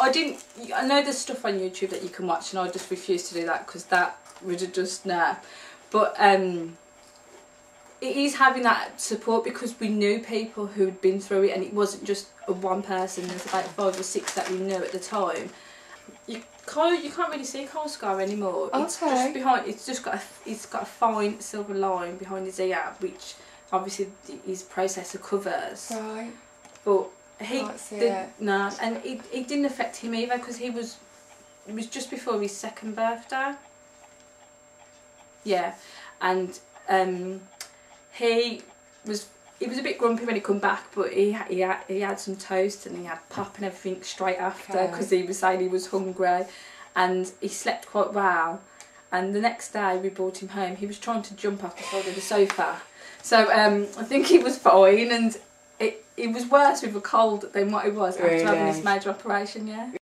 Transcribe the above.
I didn't. I know there's stuff on YouTube that you can watch, and I just refused to do that because that would have just nah. But um, it is having that support because we knew people who'd been through it, and it wasn't just a one person. There's about five or six that we knew at the time. You can't you can't really see Carl Scar anymore. Okay. It's just behind. It's just got a it's got a fine silver line behind his ear, which obviously his processor covers. Right. But he did it. nah, and it, it didn't affect him either because he was it was just before his second birthday. Yeah, and um, he was he was a bit grumpy when he come back, but he ha- he had, he had some toast and he had pop and everything straight after Okay. because he was saying he was hungry, and he slept quite well. And the next day we brought him home. He was trying to jump off the side of the sofa, so um, I think he was fine, and it it was worse with a cold than what it was after having this major operation. Yeah.